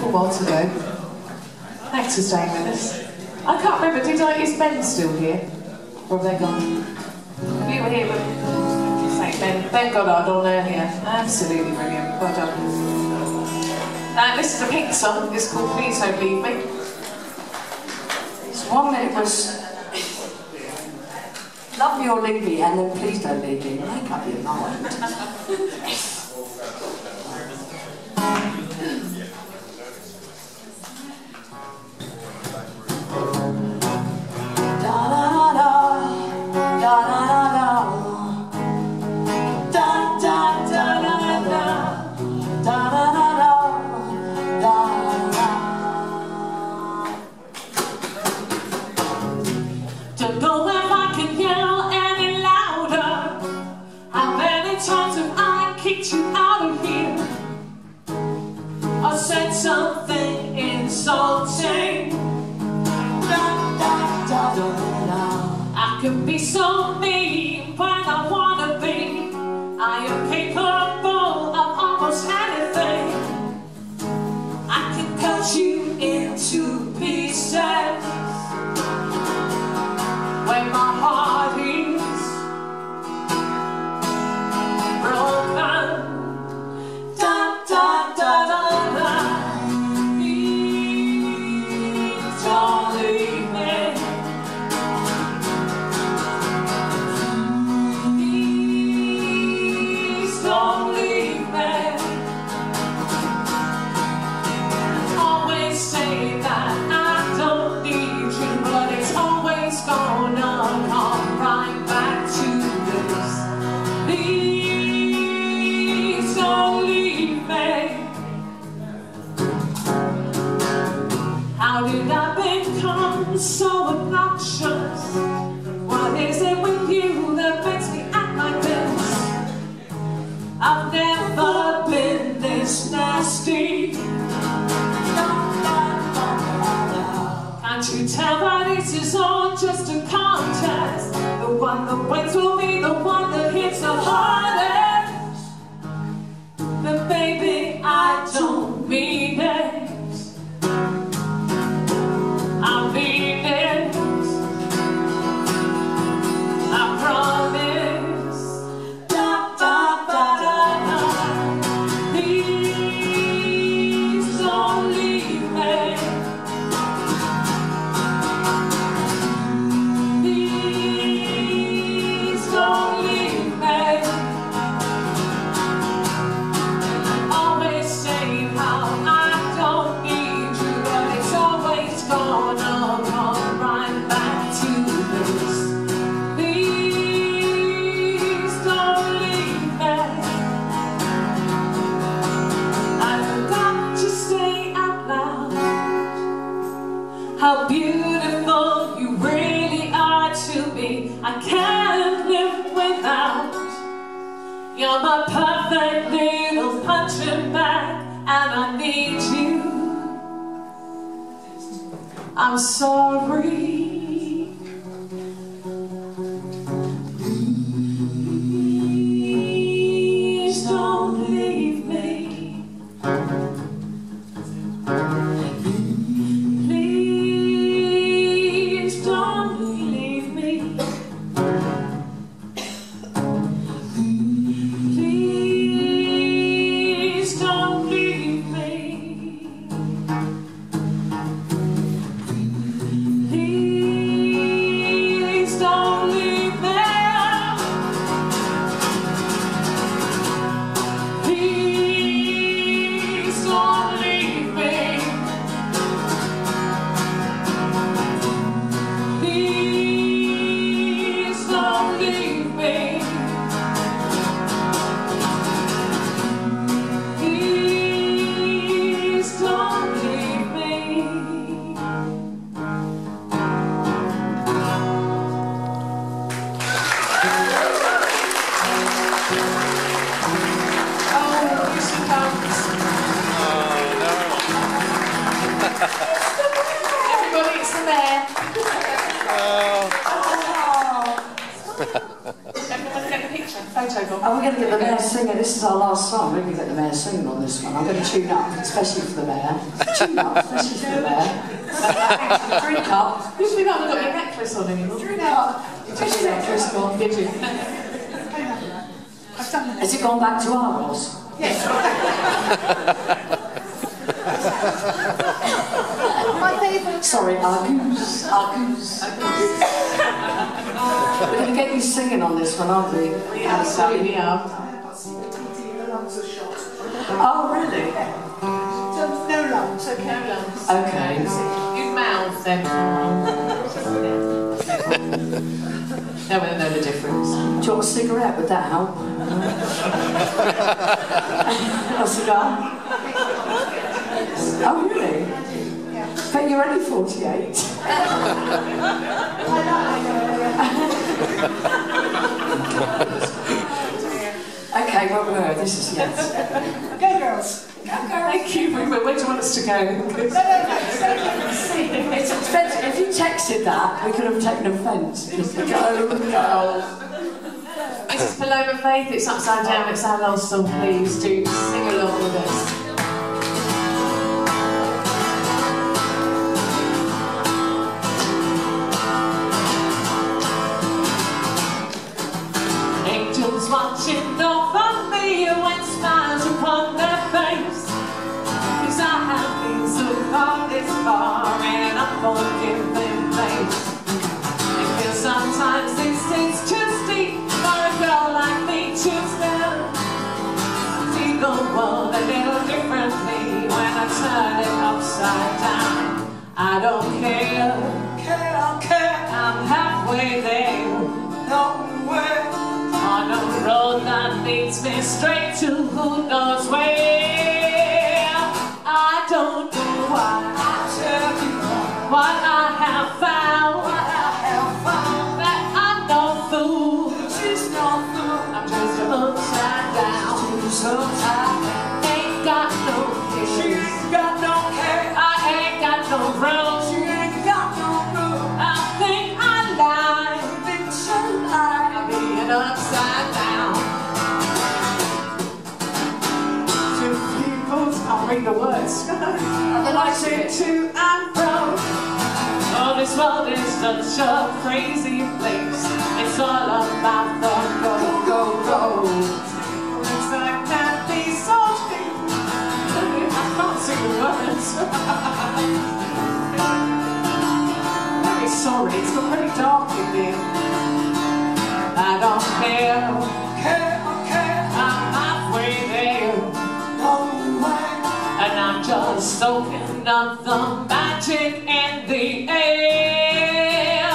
couple more to go. Thanks for staying with us. I can't remember, did I, is Ben still here? Or have they gone? You were here with St. Ben. Ben Goddard on earlier. Absolutely brilliant. Well done. Uh, this is a pink song. It's called Please Don't Leave Me. It's one that was love me or leave me, and then please don't leave me. Make up your mind. something, but I want. phone on To tell that it's just all just a contest. The one that wins will be the one that hits the hardest. But baby, I don't mean. I'm a perfect needle punching back, and I need you. I'm sorry. Everybody, it's the man. Oh. Everyone get a picture, photo bomb. Are we going to get the mayor singing? This is our last song. We're going to get the mayor singing on this one. I'm going to tune up, especially for the mayor. Tune up, especially for the mayor. Drink up. You've been not got your necklace on anymore. Drink up. Did You took your necklace on, did you? Has it gone back to our? Yes. Sorry, Argus. Argus. We're going to get you singing on this one, aren't we? We have Sally, we have. Oh, really? So, no lumps, okay? No lumps. Okay. You mouth them. no one know the difference. Do you want a cigarette? Would that help? a cigar? Oh. But you're only 48. Okay, well, this is yes. Go girls. Thank you. Where, where do you want us to go? No, no, no. It's. If you texted that, we could have taken offence. Just go, go. This is Paloma Faith. It's upside down. It's our last song. Please do sing along with us. Sometimes these things too steep for a girl like me to stand. See the world a little differently when I turn it upside down. I don't care, care, care. I'm halfway there, nowhere. On a road that leads me straight to who knows where. I don't know why. What I have read the words. Lights Marching to and fro. Oh, this world is such a crazy place. It's all about the go, go, go. Looks like that these souls do. I can't sing the words. Very sorry, it's got very dark in here. I don't care, care. Just soaking up the magic in the air.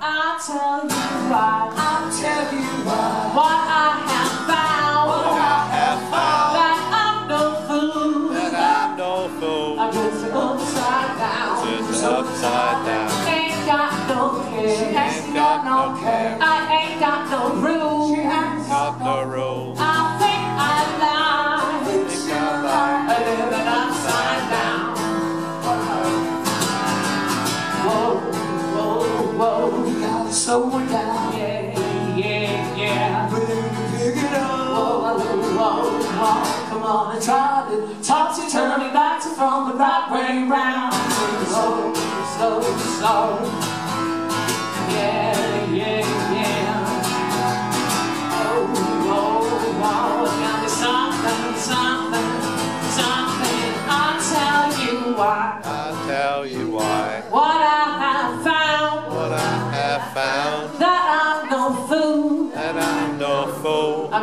I'll tell you why. I'll tell you why. What I have found. What I have found. That I'm no fool. That I'm no fool, I'm just upside down. just upside down. Ain't got no care. Ain't got no care, I ain't got no rules. It down. Yeah, yeah, yeah. Pick it up. Whoa, whoa, whoa. Come on and try it. Topsy turvy back to from the right way round. Slow, slow, slow. Yeah,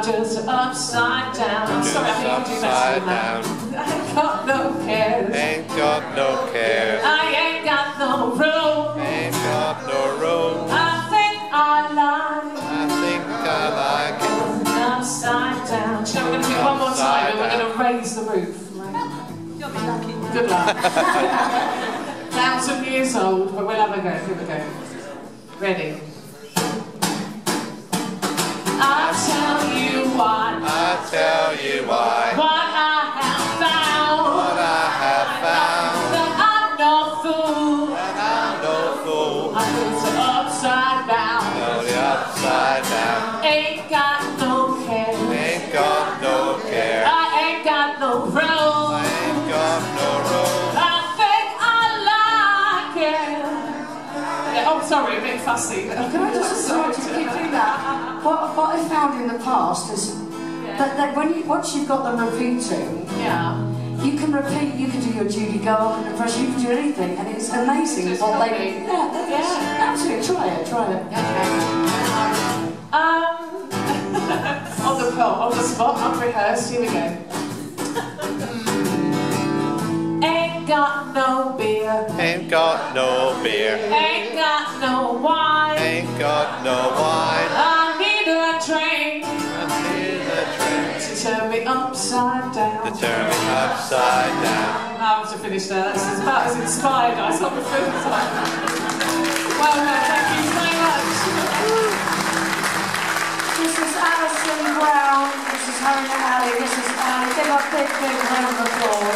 just upside down. I'm just sorry, I think you do better upside than down. I ain't got no cares. Ain't got no care, I ain't got no room. ain't got no room. I think I lie. I think I like it. Upside down. Shall we gonna do one more time and we're gonna raise the roof? You'll be lucky. Good luck. Thousand years old, but we'll have a go. Here we go. Ready? I'll tell you why. I'll tell you why, What I have found. what I have found, That I'm no fool. that I'm no fool. I'm just upside down. No, the upside down, Ain't got fussy. but- Can I just sorry to keep doing that? What, what I found in the past is that, that when you, once you've got them repeating, Yeah. you can repeat, you can do your Judy Garland impression, you can do anything, and it's amazing Just what copy. they Yeah, that is- Yeah. absolutely. Try it, try it. Okay. Um, on the spot, on the spot, unrehearsed. Here we go. Ain't got no beer, Ain't got no beer. ain't got no wine. Ain't got no wine. I need a train I need a train to turn me upside to down. turn me upside down. I have to finish there. That's about as inspired as I was feeling. Well done, thank you so much. This is Alison Brown, this is Helen Alley, this is Annie. Give a big, big round of applause.